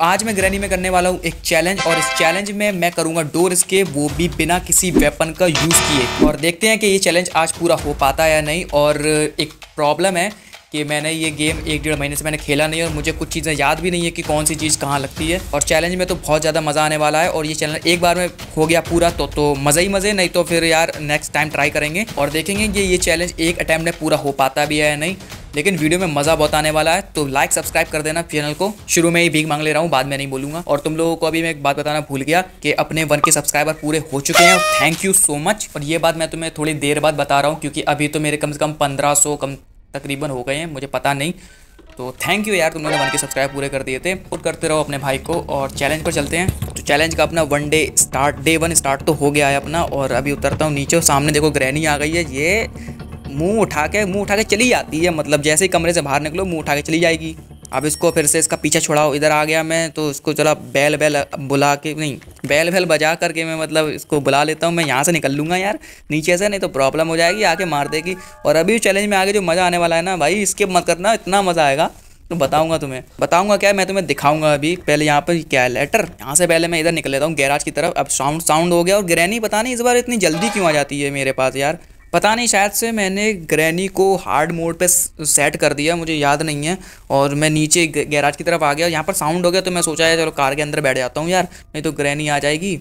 आज मैं ग्रैनी में करने वाला हूँ एक चैलेंज और इस चैलेंज में मैं करूँगा डोर स्केप वो भी बिना किसी वेपन का यूज़ किए। और देखते हैं कि ये चैलेंज आज पूरा हो पाता है या नहीं। और एक प्रॉब्लम है कि मैंने ये गेम एक डेढ़ महीने से मैंने खेला नहीं और मुझे कुछ चीज़ें याद भी नहीं है कि कौन सी चीज़ कहाँ लगती है। और चैलेंज में तो बहुत ज़्यादा मज़ा आने वाला है और ये चैलेंज एक बार में हो गया पूरा तो तो मज़े ही मज़े, नहीं तो फिर यार नेक्स्ट टाइम ट्राई करेंगे। और देखेंगे कि ये चैलेंज एक अटैम्प्ट में पूरा हो पाता भी है या नहीं। लेकिन वीडियो में मज़ा बहुत आने वाला है तो लाइक सब्सक्राइब कर देना चैनल को। शुरू में ही भीख मांग ले रहा हूँ, बाद में नहीं बोलूँगा। और तुम लोगों को अभी मैं एक बात बताना भूल गया कि अपने वन के सब्सक्राइबर पूरे हो चुके हैं। थैंक यू सो मच और ये बात मैं तुम्हें थोड़ी देर बाद बता रहा हूँ, क्योंकि अभी तो मेरे कम से कम पंद्रह कम तकरीबन हो गए हैं, मुझे पता नहीं। तो थैंक यू यार, तुम लोगों ने वन के सब्सक्राइब पूरे कर दिए थे। और करते रहो अपने भाई को, और चैलेंज पर चलते हैं। तो चैलेंज का अपना one day start day one start तो हो गया है अपना। और अभी उतरता हूँ नीचे सामने देखो ग्रैनी आ गई है। ये मुँह उठा के, मुँह उठा के चली जाती है मतलब जैसे ही कमरे से बाहर निकलो, मुँह उठा के चली जाएगी। अब इसको फिर से इसका पीछा छुड़ाओ, इधर आ गया मैं तो इसको चला बैल बैल बुला के, नहीं, बैल बैल बजा करके मैं मतलब इसको बुला लेता हूँ, मैं यहाँ से निकल लूँगा यार, नीचे से, नहीं तो प्रॉब्लम हो जाएगी, आके मार देगी। और अभी चैलेंज में आगे जो मज़ा आने वाला है ना भाई, इसके मत करना, इतना मज़ा आएगा। तो बताऊँगा तुम्हें, बताऊँगा क्या, मैं तुम्हें दिखाऊँगा अभी, पहले यहाँ पर क्या है लेटर यहाँ से पहले मैं इधर निकल लेता हूँ गैराज की तरफ़। अब साउंड साउंड हो गया और ग्रैनी पता नहीं इस बार इतनी जल्दी क्यों आ जाती है मेरे पास यार। पता नहीं, शायद से मैंने ग्रैनी को हार्ड मोड पे सेट कर दिया, मुझे याद नहीं है। और मैं नीचे गैराज की तरफ़ आ गया, यहाँ पर साउंड हो गया तो मैं सोचा है चलो कार के अंदर बैठ जाता हूँ यार, नहीं तो ग्रैनी आ जाएगी।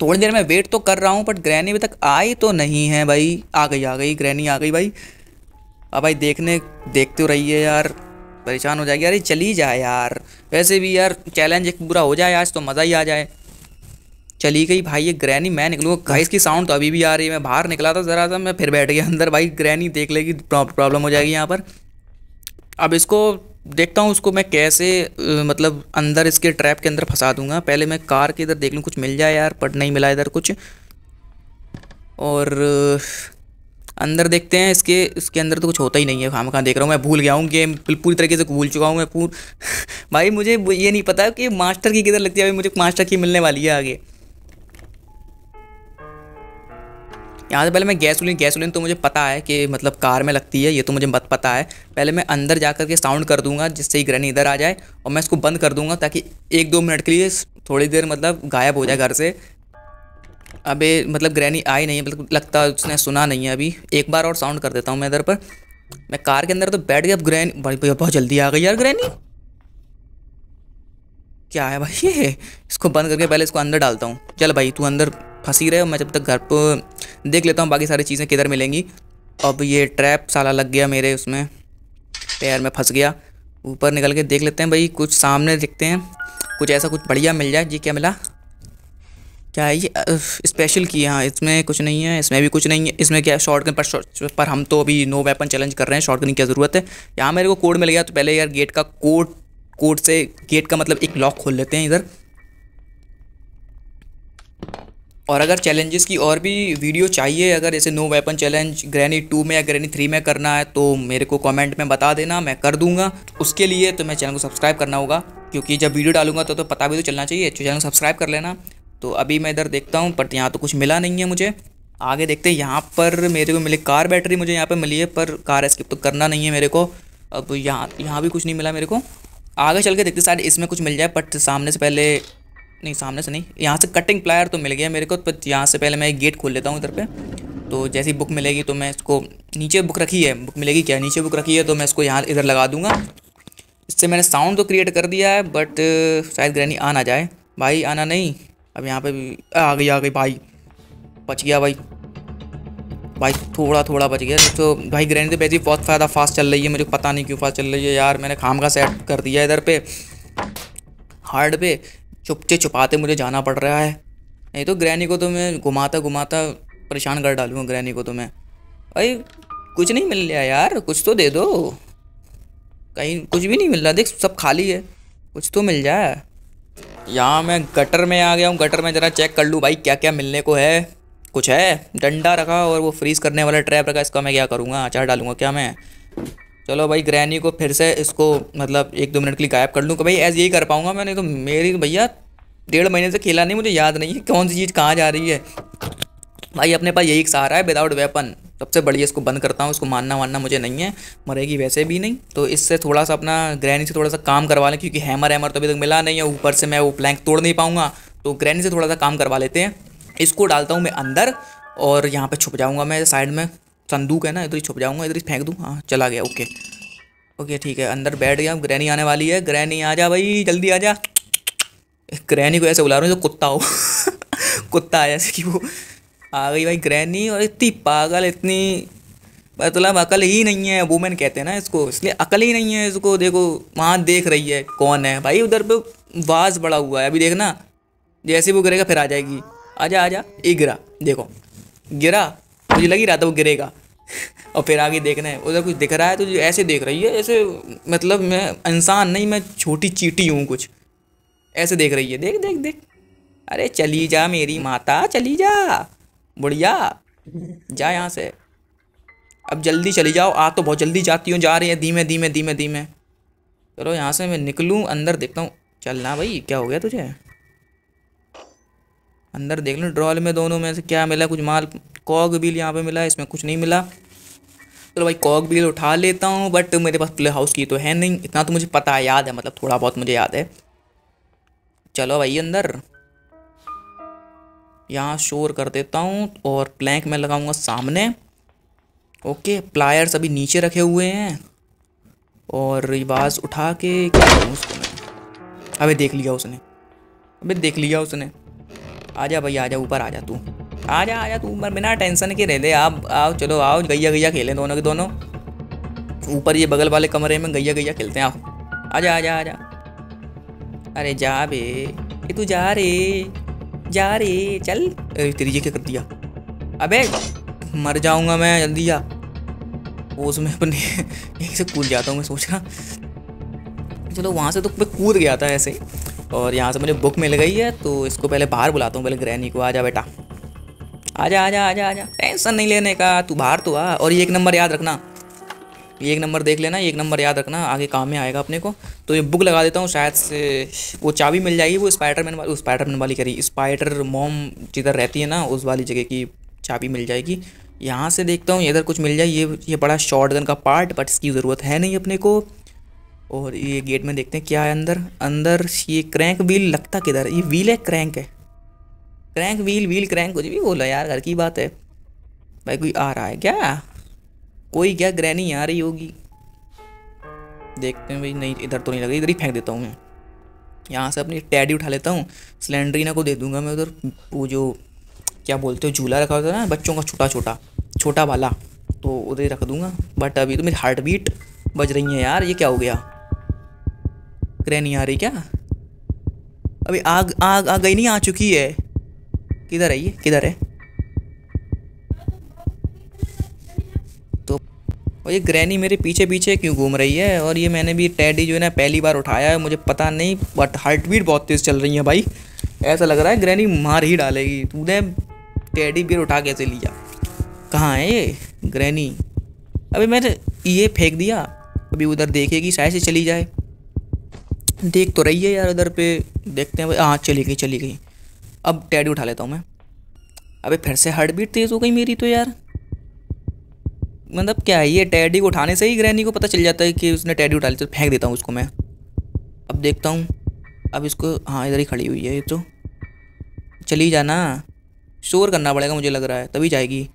थोड़ी देर में वेट तो कर रहा हूँ बट ग्रैनी अभी तक आई तो नहीं है भाई। आ गई आ गई ग्रैनी आ गई भाई। अब भाई देखने, देखते हो रही है यार, परेशान हो जाएगी। यार चली जाए यार, वैसे भी यार चैलेंज एक पूरा हो जाए आज तो मज़ा ही आ जाए। चली गई भाई, ये ग्रैनी, मैं निकलूँगा। गाइस की साउंड तो अभी भी आ रही है। मैं बाहर निकला था ज़रा सा, मैं फिर बैठ गया अंदर। भाई, ग्रैनी देख लेगी प्रॉब्लम हो जाएगी यहाँ पर। अब इसको देखता हूँ उसको मैं कैसे मतलब अंदर इसके ट्रैप के अंदर फंसा दूँगा। पहले मैं कार के इधर देख लूँ, कुछ मिल जाए यार बट नहीं मिला इधर कुछ। और अंदर देखते हैं, इसके इसके अंदर तो कुछ होता ही नहीं है। खाम कहाँ देख रहा हूँ, मैं भूल गया हूँ गेम, पूरी तरीके से भूल चुका हूँ मैं पूर, भाई, मुझे ये नहीं पता कि मास्टर की किधर लगती है भाई मुझे मास्टर की मिलने वाली है आगे। यहाँ से पहले मैं गैसोलीन गैसोलीन तो मुझे पता है कि मतलब कार में लगती है, ये तो मुझे मत पता है। पहले मैं अंदर जा कर के साउंड कर दूँगा जिससे ही ग्रहणी इधर आ जाए और मैं इसको बंद कर दूँगा ताकि एक दो मिनट के लिए थोड़ी देर मतलब गायब हो जाए घर से। अबे मतलब ग्रैनी आई नहीं है मतलब लगता उसने सुना नहीं है अभी। एक बार और साउंड कर देता हूँ मैं इधर पर। मैं कार के अंदर तो बैठ गया, अब ग्रैनी भाई, भैया, बहुत जल्दी आ गई यार ग्रैनी क्या है भाई ये? इसको बंद करके पहले इसको अंदर डालता हूँ। चल भाई, तू अंदर फंसी रहे हो मैं जब तक घर पर देख लेता हूँ, बाकी सारी चीज़ें किधर मिलेंगी। अब ये ट्रैप साला लग गया मेरे उसमें। पैर में फंस गया। ऊपर निकल के देख लेते हैं भाई, कुछ सामने देखते हैं। कुछ ऐसा कुछ बढ़िया मिल जाए, जी क्या मिला? क्या है ये? स्पेशल की हाँ इसमें कुछ नहीं है, इसमें भी कुछ नहीं है। इसमें क्या शॉर्ट गन पर पर हम तो अभी नो वेपन चैलेंज कर रहे हैं शॉर्ट गन की क्या ज़रूरत है? यहाँ मेरे को कोड मिल गया तो पहले यार गेट का कोड कोड से गेट का मतलब एक लॉक खोल लेते हैं इधर। और अगर चैलेंजेस की और भी वीडियो चाहिए अगर जैसे no weapon challenge Granny two में या ग्रैनी थ्री में करना है तो मेरे को कमेंट में बता देना मैं कर दूँगा। उसके लिए तो मैं चैनल को सब्सक्राइब करना होगा क्योंकि जब वीडियो डालूँगा तो, तो पता भी तो चलना चाहिए तो चैनल को सब्सक्राइब कर लेना। तो अभी मैं इधर देखता हूँ बट यहाँ तो कुछ मिला नहीं है मुझे। आगे देखते हैं यहाँ पर मेरे को मिली कार बैटरी मुझे यहाँ पर मिली है पर कार स्किप तो करना नहीं है मेरे को। अब यहाँ यहाँ भी कुछ नहीं मिला मेरे को। आगे चल के देखते शायद इसमें कुछ मिल जाए बट सामने से पहले नहीं, सामने से नहीं। यहाँ से कटिंग प्लायर तो मिल गया मेरे को तो यहाँ से पहले मैं एक गेट खोल लेता हूँ इधर पे। तो जैसी बुक मिलेगी तो मैं इसको, नीचे बुक रखी है। बुक मिलेगी क्या? नीचे बुक रखी है तो मैं इसको यहाँ इधर लगा दूँगा। इससे मैंने साउंड तो क्रिएट कर दिया है बट शायद ग्रैनी आ ना जाए। भाई, आना नहीं। अब यहाँ पे भी, आ गई आ गई, भाई। बच गया भाई। भाई, थोड़ा थोड़ा बच गया। तो भाई ग्रैनी तो वैसे बहुत फ़ायदा फास्ट चल रही है। मुझे पता नहीं क्यों फास्ट चल रही है यार। मैंने खाम का सेट कर दिया इधर पे। हार्ड पे। चुपचे छुपाते मुझे जाना पड़ रहा है। नहीं तो ग्रैनी को तो मैं घुमाता घुमाता परेशान कर डालूँगा ग्रैनी को तो मैं। भाई कुछ नहीं मिल रहा यार, कुछ तो दे दो। कहीं कुछ भी नहीं मिल रहा, देख सब खाली है, कुछ तो मिल जाए। यहाँ मैं गटर में आ गया हूँ, गटर में ज़रा चेक कर लूँ भाई क्या क्या मिलने को है। कुछ है? डंडा रखा और वो फ्रीज़ करने वाला ट्रैप रखा, इसका मैं क्या करूँगा? अचार डालूँगा क्या मैं? चलो भाई ग्रैनी को फिर से इसको मतलब एक दो मिनट के लिए गायब कर लूँ। कि भाई ऐसे यही कर पाऊँगा मैंने तो। मेरी भैया, डेढ़ महीने से खेला नहीं, मुझे याद नहीं है कौन सी चीज़ कहाँ जा रही है। भाई, अपने पास यही सहारा है विदाउट वेपन सबसे बढ़िया इसको बंद करता हूँ, इसको मानना वानना मुझे नहीं है, मरेगी वैसे भी नहीं। तो इससे थोड़ा सा अपना ग्रैनी से थोड़ा सा काम करवा लें, क्योंकि हैमर हैमर तो अभी तक मिला नहीं है। ऊपर से मैं वो प्लैंक तोड़ नहीं पाऊँगा। तो ग्रैनी से थोड़ा सा काम करवा लेते हैं। इसको डालता हूँ मैं अंदर, और यहाँ पर छुप जाऊँगा मैं साइड में। संदूक है ना, इधर ही छुप जाऊँगा, इधर ही फेंक दूँ। हाँ चला गया, ओके। ओके, ठीक है, अंदर बैठ गया, ग्रैनी आने वाली है। ग्रैनी आ जा भाई, जल्दी आ जा ग्रैनी को ऐसे बुला रहा हूँ जो कुत्ता हो। कुत्ता है जैसे कि वो आ गई भाई ग्रैनी और इतनी पागल, इतनी मतलब अकल ही नहीं है वुमेन कहते हैं ना इसको, इसलिए अकल ही नहीं है इसको। देखो, वहाँ देख रही है कौन है भाई, उधर पे वाज बड़ा हुआ है, अभी देखना। जैसे वो गिरेगा, फिर आ जाएगी। आ आजा आजा, ये गिरा, देखो। गिरा मुझे लगी रहा था वो गिरेगा। और फिर आगे देखना है। उधर कुछ दिख रहा है तो ऐसे देख रही है, ऐसे मतलब मैं इंसान नहीं, मैं छोटी चीटी हूँ कुछ। ऐसे देख रही है। देख देख देख। अरे चली जा मेरी माता, चली जा। बुढ़िया, जा यहाँ से। अब जल्दी चली जाओ। आ तो बहुत जल्दी जाती हूँ, जा रही है। धीमे धीमे धीमे धीमे। चलो यहाँ से मैं निकलूँ, अंदर देखता हूँ। चलना भाई, क्या हो गया तुझे? अंदर देख लो ड्रॉल में दोनों में से क्या मिला, कुछ माल कॉग बिल यहाँ पे मिला, इसमें कुछ नहीं मिला। चलो तो भाई कॉग बिल उठा लेता हूँ बट मेरे पास प्ले हाउस की तो है नहीं। इतना तो मुझे पता है, याद है मतलब थोड़ा बहुत मुझे याद है। चलो भाई, अंदर। यहाँ शोर कर देता हूँ और प्लैंक मैं लगाऊँगा सामने। ओके प्लायर्स अभी नीचे रखे हुए हैं। और रिवाज उठा के क्या उसको मैं? अबे देख लिया उसने। अबे देख लिया उसने। आजा भाई, आजा, ऊपर आ जा, आ आजा तू ऊपर बिना टेंशन के रह दे आप आओ, चलो आओ, गैया गैया खेलें दोनों के दोनों। ऊपर ये बगल वाले कमरे में गैया गैया खेलते हैं, आओ। आ जा आ जा आ जा। अरे जा बे ये तू जा रे जा रे, चल। तेरी ये क्या कर दिया? अबे, मर जाऊँगा मैं, जल्दी जा। वो उसमें अपने यहीं से कूद जाता हूँ मैं, सोच रहा। चलो, वहाँ से तो मैं कूद गया था ऐसे। और यहाँ से मुझे बुक मिल गई है तो इसको पहले बाहर बुलाता हूँ, पहले ग्रैनी को। आ जा बेटा। आजा आजा आजा आजा। टेंशन नहीं लेने का, तू बाहर तो आ। और ये एक नंबर याद रखना। ये एक नंबर देख लेना एक नंबर याद रखना। आगे काम में आएगा अपने को। तो ये बुक लगा देता हूँ, शायद से वो चाबी मिल जाएगी, वो स्पाइडर स्पाइडरमैन वाली स्पाइडर स्पाइडरमैन वाली करी। स्पाइडर मोम जिधर रहती है ना, उस वाली जगह की चाबी मिल जाएगी। यहाँ से देखता हूँ, इधर कुछ मिल जाए। ये ये बड़ा शॉर्ट गन का पार्ट बट इसकी ज़रूरत है नहीं अपने को। और ये गेट में देखते हैं क्या है अंदर। अंदर ये क्रैंक व्हील लगता किधर? ये व्हील है क्रैंक है। क्रैंक व्हील व्हील क्रैंक कुछ भी बोला यार घर की बात है। भाई, कोई आ रहा है क्या? कोई क्या? ग्रैनी आ रही होगी। देखते हैं भाई, नहीं, इधर तो नहीं लग रही, इधर ही फेंक देता हूँ मैं। यहाँ से अपनी टैडी उठा लेता हूँ। सिलेंड्रीना को दे दूँगा मैं उधर। वो जो, क्या बोलते हो, झूला रखा होता है ना, बच्चों का छोटा छोटा छोटा वाला तो उधर ही रख दूँगा। बट अभी तो मेरी हार्ट बीट बज रही है यार, ये क्या हो गया? ग्रैनी आ रही क्या? अभी आग आग आ गई नहीं, आ चुकी है। किधर है ये? किधर है? तो और ये ग्रैनी मेरे पीछे पीछे क्यों घूम रही है? और ये मैंने भी टैडी जो है ना पहली बार उठाया है, मुझे पता नहीं बट हार्ट बीट बहुत तेज़ चल रही है भाई। ऐसा लग रहा है ग्रैनी मार ही डालेगी। तूने टैडी बियर उठा कैसे लिया। कहाँ है ये ग्रैनी? अभी मैंने ये फेंक दिया। अभी उधर देखेगी, शायद से चली जाए। देख तो रही है यार उधर पे। देखते हैं भाई हाँ चली गई चली गई। अब टैडी उठा लेता हूँ मैं। अबे फिर से हार्ट बीट तेज़ हो गई मेरी तो यार। मतलब क्या है, ये टैडी को उठाने से ही ग्रैनी को पता चल जाता है कि उसने टैडी उठा ली तो फेंक देता हूँ उसको मैं। अब देखता हूँ, अब इसको हाँ इधर ही खड़ी हुई है ये तो। चली जाना शोर करना पड़ेगा मुझे लग रहा है, तभी जाएगी।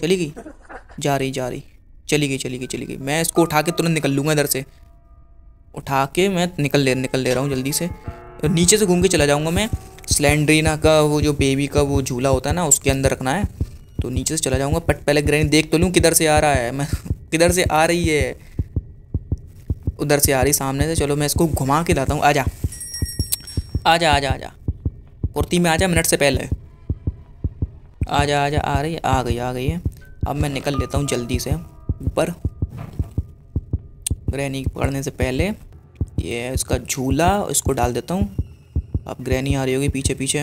चली गई जा रही जा रही। चली गई चली गई चली गई मैं इसको उठा के तुरंत निकल लूँगा इधर से। उठा के मैं निकल ले निकल ले रहा हूँ जल्दी से। नीचे से घूम के चला जाऊँगा मैं। स्लैंड्रीना का, वो जो बेबी का वो झूला होता है ना, उसके अंदर रखना है। तो नीचे से चला जाऊँगा बट पहले ग्रैनी देख तो लूँ किधर से आ रहा है। मैं, किधर से आ रही है? उधर से आ रही, सामने से। चलो मैं इसको घुमा के लाता हूँ। आ जा आ आजा। आजा आजा आजा। कुर्ती में आजा मिनट से पहले। आजा आजा, आ जा आ रही आ गई आ गई है। अब मैं निकल लेता हूँ जल्दी से। ऊपर। ग्रैनी पकड़ने से पहले ये इसका झूला, इसको डाल देता हूँ। अब ग्रैनी आ रही होगी पीछे पीछे।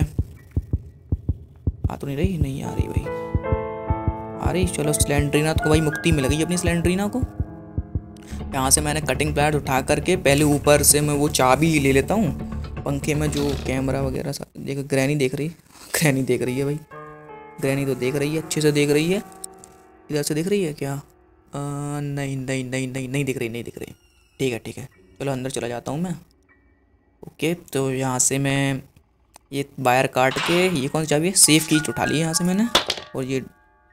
आ तो नहीं रही? नहीं आ रही भाई। आ रही? चलो सिलेंड्रीना को भाई मुक्ति मिल गई अपनी सिलेंड्रीना को। यहाँ से मैंने कटिंग प्लाट उठा करके पहले ऊपर से मैं वो चाबी ले लेता हूँ। पंखे में जो कैमरा वगैरह देख ग्रैनी देख रही। ग्रैनी देख रही है भाई। ग्रैनी तो देख रही है अच्छे से देख रही है। इधर से दिख रही है क्या? आ, नहीं नहीं नहीं नहीं नहीं दिख रही नहीं दिख रही। ठीक है ठीक है। चलो अंदर चला जाता हूँ मैं। ओके तो यहाँ से मैं ये वायर काट के, ये कौन सी चाबी है? सेफ़ की उठा ली यहाँ से मैंने। और ये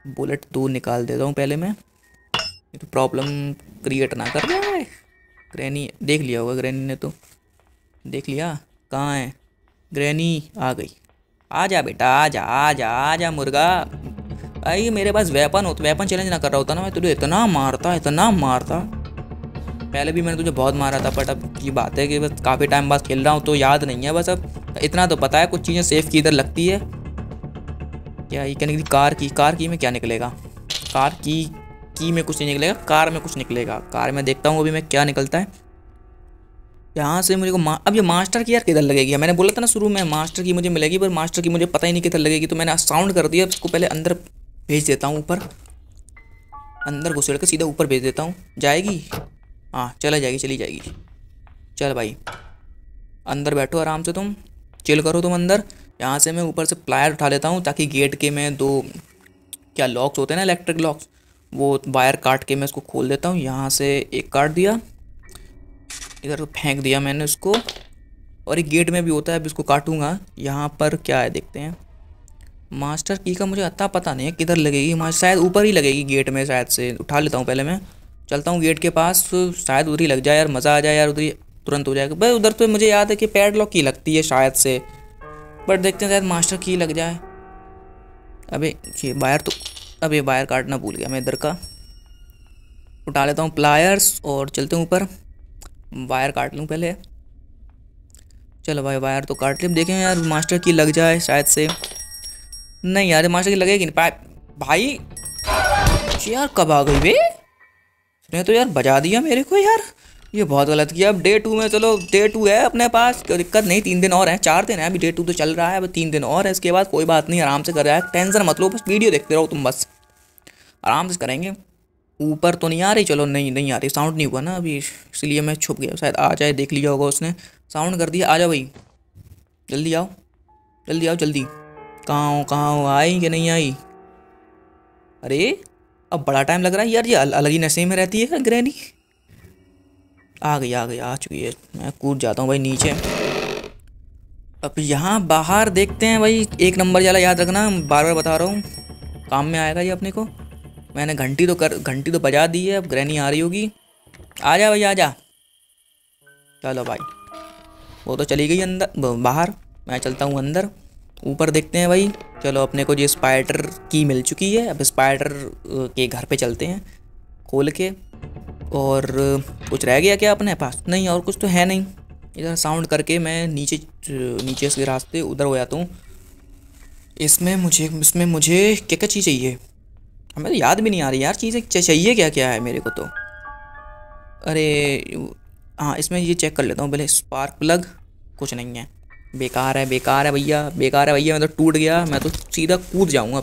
बुलेट दो निकाल देता हूँ पहले मैं। ये तो प्रॉब्लम क्रिएट ना कर रहा है ग्रैनी, देख लिया होगा ग्रैनी ने तो। देख लिया? कहाँ है? ग्रैनी आ गई। आ जा बेटा, आ जा आ जा आ जा मुर्गा। आई मेरे पास वेपन हो तो वेपन चैलेंज ना कर रहा होता ना मैं। तुझे इतना मारता इतना मारता। पहले भी मैंने तुझे बहुत मारा था बट अब ये बात है कि बस काफ़ी टाइम बाद खेल रहा हूँ तो याद नहीं है बस अब। इतना तो पता है, कुछ चीज़ें सेफ़ की इधर लगती है। क्या ये क्या निकली? कार की कार की में क्या निकलेगा? कार की की में कुछ नहीं निकलेगा, कार में कुछ निकलेगा। कार में देखता हूँ अभी मैं क्या निकलता है। यहाँ से मुझे को अब ये मास्टर की यार किधर लगेगी? मैंने बोला था ना शुरू में, मास्टर की मुझे मिलेगी, पर मास्टर की मुझे पता ही नहीं किधर लगेगी तो मैंने साउंड कर दिया, उसको पहले अंदर भेज देता हूँ ऊपर। अंदर घुसेड़ के सीधा ऊपर भेज देता हूँ। जाएगी? हाँ चला जाएगी, चली जाएगी। चल भाई, अंदर बैठो आराम से तुम। चिल करो तुम अंदर। यहाँ से मैं ऊपर से प्लायर उठा लेता हूँ ताकि गेट के मैं दो क्या लॉक्स होते हैं ना इलेक्ट्रिक लॉक्स वो वायर काट के मैं उसको खोल देता हूँ। यहाँ से एक काट दिया। इधर फेंक दिया मैंने उसको। और एक गेट में भी होता है, अब इसको काटूँगा। यहाँ पर क्या है, देखते हैं। मास्टर की का मुझे अता पता नहीं है, किधर लगेगी। शायद ऊपर ही लगेगी गेट में, शायद से उठा लेता हूँ पहले मैं। चलता हूँ गेट के पास, शायद उधर ही लग जाए यार, मज़ा आ जाए यार, उधर ही तुरंत हो जाएगा। भाई उधर तो मुझे याद है कि पैड लॉक की लगती है शायद से बट देखते हैं शायद मास्टर की लग जाए। अबे, ये वायर तो अब वायर काटना भूल गया मैं इधर का। उठा लेता हूँ प्लायर्स और चलते हूँ ऊपर। वायर काट लूँ पहले। चलो भाई वायर तो काट लिया देखें यार मास्टर की लग जाए शायद से। नहीं यार मास्टर की लगेगी नहीं। भाई यार कब आ गई वे? इसने तो यार बजा दिया मेरे को यार। ये बहुत गलत किया। अब डे टू में चलो डे टू है अपने पास। दिक्कत नहीं, तीन दिन और हैं, चार दिन है। अभी डे टू तो चल रहा है, अब तीन दिन और है। इसके बाद कोई बात नहीं, आराम से कर रहा है। टेंशन मत लो, बस वीडियो देखते रहो तुम बस। आराम से करेंगे। ऊपर तो नहीं आ रही? चलो, नहीं नहीं आ रही। साउंड नहीं हुआ ना अभी, इसलिए मैं छुप गया। शायद आ जाए, देख लिया होगा उसने। साउंड कर दिया। आ जाओ भाई। जल्दी आओ। जल्दी आओ, जल्दी। कहाँ हो कहाँ हो? आई कि नहीं आई? अरे! अब बड़ा टाइम लग रहा है यार, ये अलग ही नशे में रहती है ग्रैनी आ गई आ गई, आ चुकी है। मैं कूद जाता हूँ भाई नीचे। अब यहाँ बाहर देखते हैं भाई, एक नंबर वाला याद रखना बार बार बता रहा हूँ। काम में आएगा ये अपने को। मैंने घंटी तो कर, घंटी तो बजा दी है, अब ग्रैनी आ रही होगी। आ जा भाई, आ जा। चलो भाई। वो तो चली गई अंदर, बाहर। मैं चलता हूँ अंदर। ऊपर देखते हैं भाई। चलो, अपने को जो स्पाइडर की मिल चुकी है। अब स्पाइडर के घर पे चलते हैं, खोल के। और कुछ रह गया क्या अपने पास? नहीं, और कुछ तो है नहीं। इधर साउंड करके मैं नीचे नीचे से रास्ते उधर हो जाता हूँ। इसमें मुझे इसमें मुझे क्या क्या चीज़ चाहिए? हमें तो याद भी नहीं आ रही यार, चीज़ें चाहिए क्या क्या है मेरे को तो? अरे हाँ इसमें ये चेक कर लेता हूँ पहले स्पार्क प्लग कुछ नहीं है। बेकार है बेकार है भैया, बेकार है भैया, मैं तो टूट गया, मैं तो सीधा कूद जाऊँगा।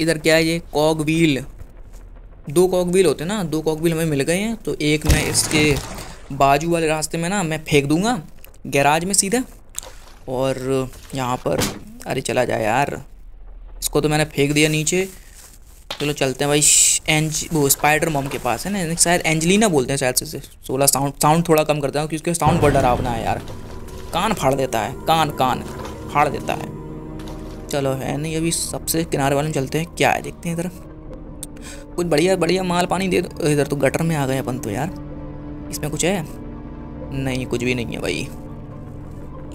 इधर क्या है ये? Cog wheel. दो कॉक व्हील होते हैं ना, दो कॉक व्हील हमें मिल गए हैं तो एक मैं इसके बाजू वाले रास्ते में ना, मैं फेंक दूँगा, गैराज में सीधा, और यहाँ पर, अरे चला जाए यार, इसको तो मैंने फेंक दिया नीचे। चलो चलते हैं भाई, एंज, वो स्पाइडर मॉम के पास है ना, शायद एंजलिना बोलते हैं शायद से, सोलह, साउंड साउंड थोड़ा कम करता हूँ, क्योंकि उसके साउंड बहुत डरावना है यार। कान फाड़ देता है, कान कान फाड़ देता है। चलो है नहीं, अभी सबसे किनारे वाले में चलते हैं, क्या है, देखते हैं इधर। कुछ बढ़िया बढ़िया माल पानी दे दो। इधर तो गटर में आ गए अपन तो यार। इसमें कुछ है? नहीं, कुछ भी नहीं है भाई।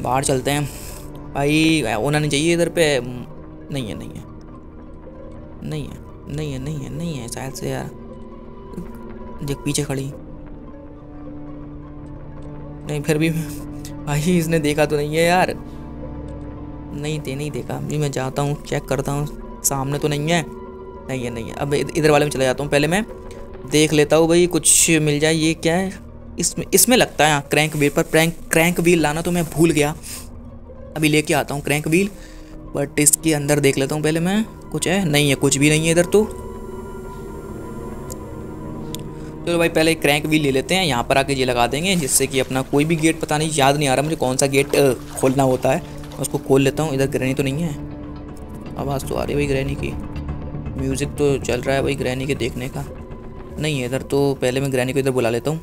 बाहर चलते हैं। भाई, होना नहीं चाहिए इधर पे। नहीं है नहीं है। नहीं है नहीं है नहीं है नहीं है, शायद से यार। देख, पीछे खड़ी। नहीं, फिर भी भाई, इसने देखा तो नहीं है यार। नहीं दे, नहीं देखा अभी मैं जाता हूँ चेक करता हूँ। सामने तो नहीं है। नहीं है नहीं है। अब इधर वाले में चला जाता हूँ। पहले मैं देख लेता हूँ भाई, कुछ मिल जाए। ये क्या है? इसमें इसमें लगता है क्रैंक व्हील पर। क्रैंक क्रैंक व्हील लाना तो मैं भूल गया। अभी लेके आता हूँ क्रैंक व्हील बट इसके अंदर देख लेता हूँ पहले मैं। कुछ है? नहीं है, कुछ भी नहीं है इधर तो। चलो भाई, पहले क्रैंक व्हील ले लेते हैं। यहाँ पर आके ये लगा देंगे, जिससे कि अपना कोई भी गेट पता नहीं, याद नहीं आ रहा मुझे कौन सा गेट खोलना होता है। उसको खोल लेता हूँ, इधर ग्रहणी तो नहीं है। आवाज़ तो आ रही है भाई ग्रहणी की। म्यूज़िक तो चल रहा है भाई ग्रहणी के देखने का। नहीं है इधर तो पहले मैं ग्रहणी को इधर बुला लेता हूँ।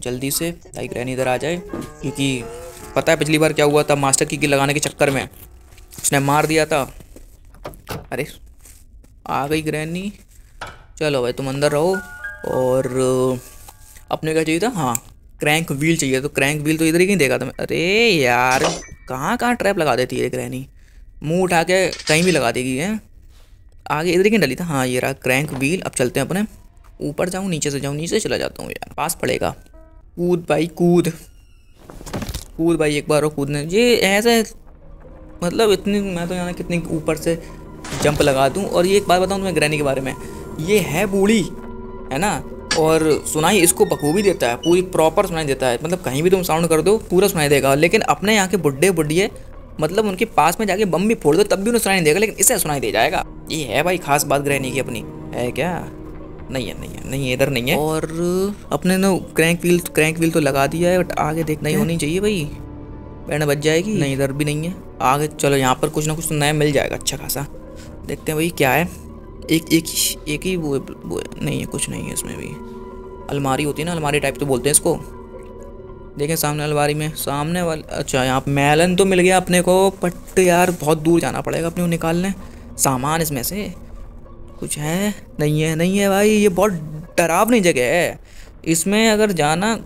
जल्दी से ताकि ग्रहणी इधर आ जाए, क्योंकि पता है पिछली बार क्या हुआ था मास्टर की लगाने के चक्कर में। उसने मार दिया था। अरे, आ गई ग्रैनी चलो भाई, तुम अंदर रहो और अपने क्या चाहिए था? हाँ क्रैंक व्हील चाहिए तो क्रैंक व्हील तो इधर ही कहीं देखा था मैं। अरे यार, कहाँ कहाँ ट्रैप लगा देती है ग्रैनी मुँह उठा के कहीं भी लगा देगी, है? आगे इधर ही डली था? हाँ ये रहा क्रैंक व्हील। अब चलते हैं अपने। ऊपर जाऊँ, नीचे से जाऊँ, नीचे चला जाता हूँ यार। पास पड़ेगा। कूद भाई, कूद। कूद भाई, एक बार और कूदने। ये ऐसे मतलब इतनी, मैं तो यहाँ कितनी ऊपर से जंप लगा दूँ। और ये एक बात बताऊँ तुम्हें ग्रैनी के बारे में? ये है बूढ़ी है ना? और सुनाई इसको बखूबी देता है पूरी प्रॉपर सुनाई देता है। मतलब कहीं भी तुम साउंड कर दो पूरा सुनाई देगा। लेकिन अपने यहाँ के बुढ़े बुढ़िए मतलब उनके पास में जाके बम भी फोड़ दो तब भी उन्हें सुनाई नहीं देगा लेकिन इसे सुनाई दे जाएगा। ये है भाई खास बात ग्रहणी की अपनी। है क्या? नहीं है नहीं है नहीं इधर नहीं है। और अपने ना क्रैंक व्हील क्रैंक व्हील तो लगा दिया है बट आगे देख नहीं होनी चाहिए भाई। बैंड बच जाएगी। नहीं इधर भी नहीं है। आगे चलो यहाँ पर कुछ ना कुछ तो नया मिल जाएगा अच्छा खासा। देखते हैं भाई क्या है। एक एक ही एक ही वो वो नहीं है, कुछ नहीं है इसमें भी। अलमारी होती है ना, अलमारी टाइप तो बोलते हैं इसको। देखें सामने अलमारी में, सामने वाले अच्छा यहाँ मेलन तो मिल गया अपने को बट यार बहुत दूर जाना पड़ेगा अपने को निकालने। सामान इसमें से। कुछ है? नहीं है नहीं है भाई, ये बहुत डरावनी जगह है। इसमें अगर जाना,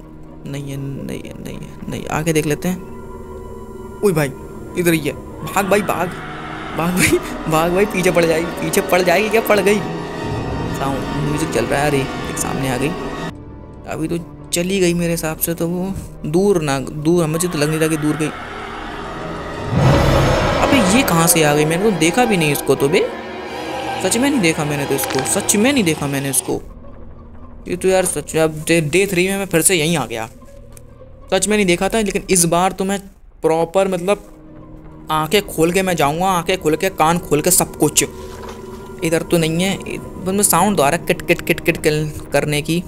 नहीं है नहीं है नहीं है, नहीं आगे देख लेते हैं। ओए भाई, इधर ही है। भाग भाई, भाग। भाग भाई भाग भाई, पीछे पड़ जाएगी, पीछे पड़ जाएगी क्या? पड़ गई। साउंड म्यूज़िक चल रहा है, अरे, एक सामने आ गई। अभी तो चली गई मेरे हिसाब से तो वो दूर ना, दूर मुझे तो लग नहीं रहा कि दूर गई। अबे, ये कहाँ से आ गई? मैंने तो देखा भी नहीं इसको तो बे। सच में नहीं देखा मैंने तो इसको, सच में नहीं देखा मैंने इसको। ये तो यार सच, अब डे थ्री में मैं फिर से यहीं आ गया। सच में नहीं देखा था, लेकिन इस बार तो मैं प्रॉपर मतलब आँखें खोल के मैं जाऊँगा, आँखें खोल के, कान खोल के सब कुछ। इधर तो नहीं है मतलब साउंड द्वारा किट किट किट किट करने की।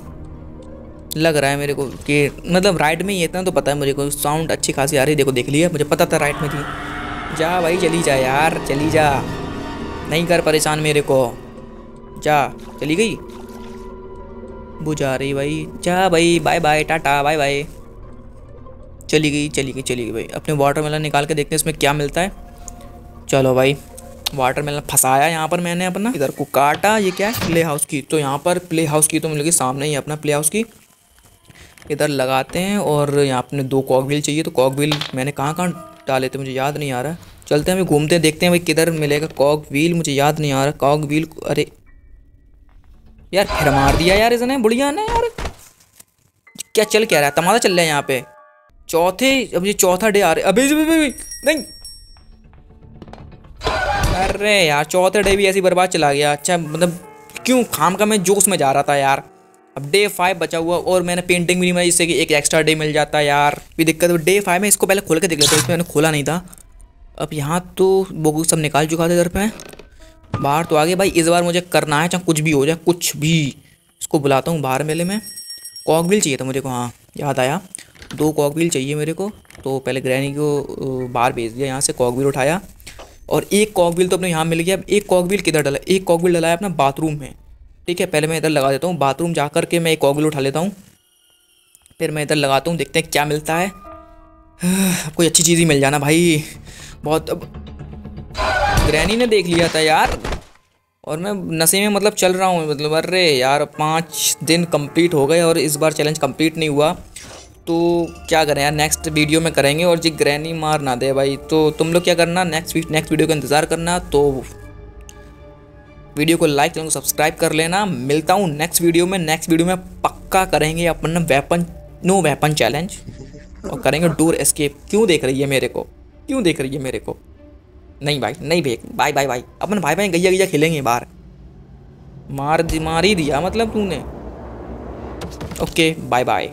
लग रहा है मेरे को कि मतलब राइट में ही इतना तो पता है मुझे को साउंड अच्छी खासी आ रही है, देखो, देख लिया, मुझे पता था राइट में थी। जा भाई, चली जा यार, चली जा। नहीं कर परेशान मेरे को। जा, चली गई? बुझा रही भाई। जा भाई bye bye tata bye bye चली गई चली गई चली गई भाई। अपने वाटरमेलन निकाल के देखते हैं इसमें क्या मिलता है। चलो भाई वाटर मेलन फंसाया यहाँ पर मैंने अपना। इधर को काटा, ये क्या है? प्ले हाउस की। तो यहाँ पर प्ले हाउस की तो मिलेगी सामने ही अपना प्ले हाउस की। इधर लगाते हैं और यहाँ अपने दो कॉकविल चाहिए तो कॉकविल मैंने कहाँ कहाँ डाले थे मुझे याद नहीं आ रहा। चलते हैं, अभी घूमते हैं, देखते हैं भाई किधर मिलेगा कॉक व्हील मुझे याद नहीं आ रहा। कॉक व्हील अरे यार, फिर मार दिया यार इसने, बुढ़िया ने यार। क्या चल क्या रहा है? तमाशा चल रहा है यहाँ पे। चौथे, अब ये चौथा डे आ रहा है। अभी नहीं। अरे यार, चौथे डे भी ऐसी बर्बाद चला गया। अच्छा मतलब क्यों? खाम का मैं जोश में जा रहा था यार। अब डे फाइव बचा हुआ और मैंने पेंटिंग भी नहीं बनाई, जिससे कि एक एक्स्ट्रा डे मिल जाता यार। भी दिक्कत? डे फाइव में इसको पहले खोल के देख लेता इसमें मैंने खोला नहीं था। अब यहाँ तो वो सब निकाल चुका था इधर पे। बाहर तो आ आगे भाई, इस बार मुझे करना है, चाहे कुछ भी हो जाए, कुछ भी। इसको बुलाता हूँ बाहर मेले में। कॉकबिल चाहिए था मुझे को हाँ याद आया। दो कॉकबिल चाहिए मेरे को। तो पहले ग्रैनी को बाहर भेज दिया, यहाँ से कॉकबिल उठाया। और एक कॉकबिल तो अपने यहाँ मिल गया। अब एक कॉकबिल किधर डला? एक कॉकबिल डलाया अपना बाथरूम में। ठीक है, पहले मैं इधर लगा देता हूँ। बाथरूम जा कर के मैं एक कॉकबिल उठा लेता हूँ। फिर मैं इधर लगाता हूँ, देखते हैं क्या मिलता है। कोई अच्छी चीज़ ही मिल जाना भाई। बहुत अब ग्रैनी ने देख लिया था यार। और मैं नशे में मतलब चल रहा हूँ मतलब अरे यार, पाँच दिन कंप्लीट हो गए और इस बार चैलेंज कंप्लीट नहीं हुआ। तो क्या करें यार नेक्स्ट वीडियो में करेंगे और जी ग्रैनी मार ना दे भाई। तो तुम लोग क्या करना नेक्स्ट नेक्स्ट वीडियो का इंतज़ार करना तो वीडियो को लाइक चैनल को सब्सक्राइब कर लेना। मिलता हूँ नेक्स्ट वीडियो में नेक्स्ट वीडियो में पक्का करेंगे अपन वेपन नो वेपन चैलेंज और करेंगे डोर एस्केप क्यों देख रही है मेरे को? क्यों देख रही है मेरे को? नहीं भाई, नहीं भेज बाय बाय बाय अपन भाई भाई गैया गैया खेलेंगे बाहर। मार मार ही दिया मतलब तूने। Okay bye bye